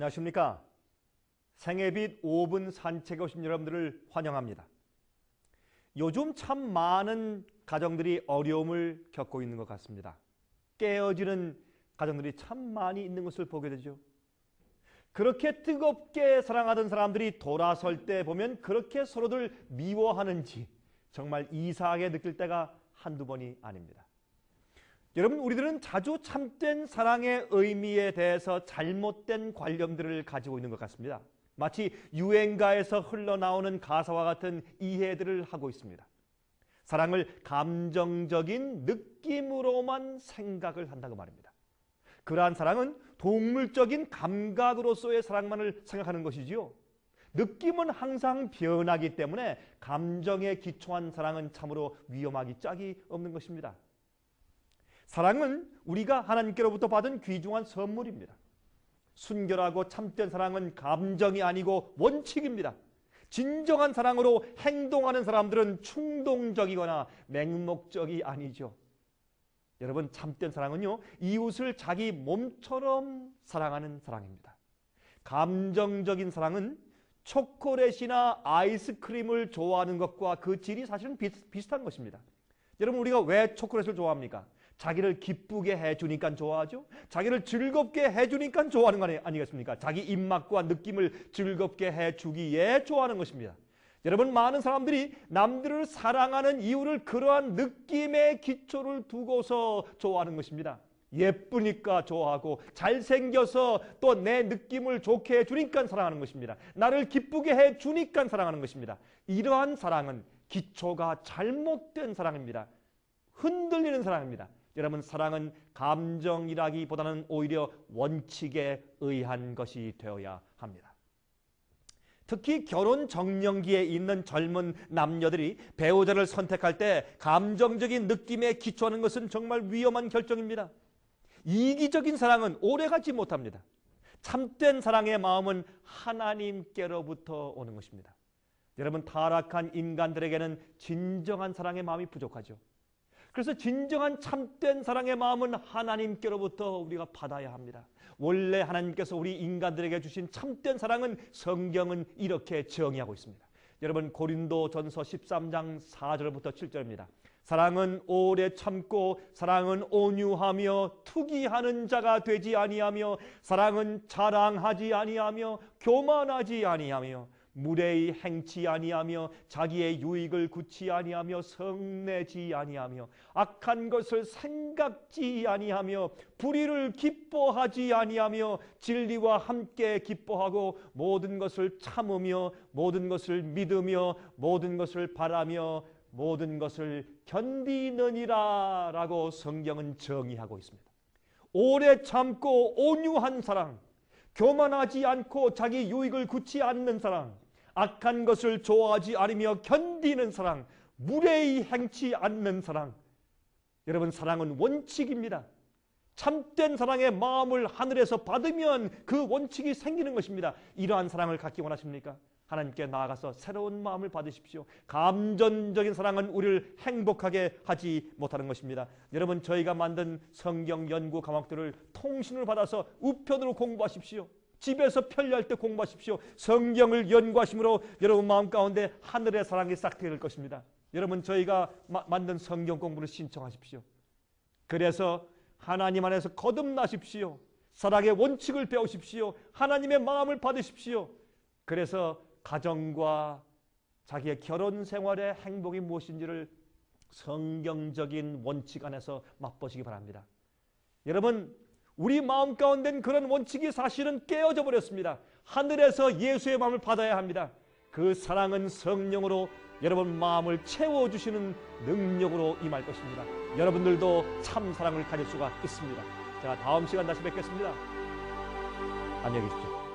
안녕하십니까. 생애빛 5분 산책에 오신 여러분들을 환영합니다. 요즘 참 많은 가정들이 어려움을 겪고 있는 것 같습니다. 깨어지는 가정들이 참 많이 있는 것을 보게 되죠. 그렇게 뜨겁게 사랑하던 사람들이 돌아설 때 보면 그렇게 서로들 미워하는지 정말 이상하게 느낄 때가 한두 번이 아닙니다. 여러분 우리들은 자주 참된 사랑의 의미에 대해서 잘못된 관념들을 가지고 있는 것 같습니다. 마치 유행가에서 흘러나오는 가사와 같은 이해들을 하고 있습니다. 사랑을 감정적인 느낌으로만 생각을 한다고 말입니다. 그러한 사랑은 동물적인 감각으로서의 사랑만을 생각하는 것이지요. 느낌은 항상 변하기 때문에 감정에 기초한 사랑은 참으로 위험하기 짝이 없는 것입니다. 사랑은 우리가 하나님께로부터 받은 귀중한 선물입니다. 순결하고 참된 사랑은 감정이 아니고 원칙입니다. 진정한 사랑으로 행동하는 사람들은 충동적이거나 맹목적이 아니죠. 여러분 참된 사랑은요 이웃을 자기 몸처럼 사랑하는 사랑입니다. 감정적인 사랑은 초콜릿이나 아이스크림을 좋아하는 것과 그 질이 사실은 비슷한 것입니다. 여러분 우리가 왜 초콜릿을 좋아합니까? 자기를 기쁘게 해주니까 좋아하죠. 자기를 즐겁게 해주니까 좋아하는 거 아니겠습니까? 자기 입맛과 느낌을 즐겁게 해주기에 좋아하는 것입니다. 여러분 많은 사람들이 남들을 사랑하는 이유를 그러한 느낌의 기초를 두고서 좋아하는 것입니다. 예쁘니까 좋아하고 잘생겨서 또 내 느낌을 좋게 해주니까 사랑하는 것입니다. 나를 기쁘게 해주니까 사랑하는 것입니다. 이러한 사랑은 기초가 잘못된 사랑입니다. 흔들리는 사랑입니다. 여러분 사랑은 감정이라기보다는 오히려 원칙에 의한 것이 되어야 합니다. 특히 결혼 정년기에 있는 젊은 남녀들이 배우자를 선택할 때 감정적인 느낌에 기초하는 것은 정말 위험한 결정입니다. 이기적인 사랑은 오래가지 못합니다. 참된 사랑의 마음은 하나님께로부터 오는 것입니다. 여러분 타락한 인간들에게는 진정한 사랑의 마음이 부족하죠. 그래서 진정한 참된 사랑의 마음은 하나님께로부터 우리가 받아야 합니다. 원래 하나님께서 우리 인간들에게 주신 참된 사랑은 성경은 이렇게 정의하고 있습니다. 여러분 고린도 전서 13장 4절부터 7절입니다. 사랑은 오래 참고 사랑은 온유하며 투기하는 자가 되지 아니하며 사랑은 자랑하지 아니하며 교만하지 아니하며 무례히 행치 아니하며 자기의 유익을 굳지 아니하며 성내지 아니하며 악한 것을 생각지 아니하며 불의를 기뻐하지 아니하며 진리와 함께 기뻐하고 모든 것을 참으며 모든 것을 믿으며 모든 것을 바라며 모든 것을 견디느니라 라고 성경은 정의하고 있습니다. 오래 참고 온유한 사랑 교만하지 않고 자기 유익을 굳지 않는 사랑, 악한 것을 좋아하지 않으며 견디는 사랑, 무례히 행치 않는 사랑. 여러분 사랑은 원칙입니다. 참된 사랑의 마음을 하늘에서 받으면 그 원칙이 생기는 것입니다. 이러한 사랑을 갖기 원하십니까? 하나님께 나아가서 새로운 마음을 받으십시오. 감전적인 사랑은 우리를 행복하게 하지 못하는 것입니다. 여러분 저희가 만든 성경 연구 과목들을 통신을 받아서 우편으로 공부하십시오. 집에서 편리할 때 공부하십시오. 성경을 연구하심으로 여러분 마음 가운데 하늘의 사랑이 싹 트일 것입니다. 여러분 저희가 마, 만든 성경 공부를 신청하십시오. 그래서 하나님 안에서 거듭나십시오. 사랑의 원칙을 배우십시오. 하나님의 마음을 받으십시오. 그래서 가정과 자기의 결혼 생활의 행복이 무엇인지를 성경적인 원칙 안에서 맛보시기 바랍니다. 여러분, 우리 마음 가운데는 그런 원칙이 사실은 깨어져 버렸습니다. 하늘에서 예수의 마음을 받아야 합니다. 그 사랑은 성령으로 여러분 마음을 채워주시는 능력으로 임할 것입니다. 여러분들도 참 사랑을 가질 수가 있습니다. 자, 다음 시간 다시 뵙겠습니다. 안녕히 계십시오.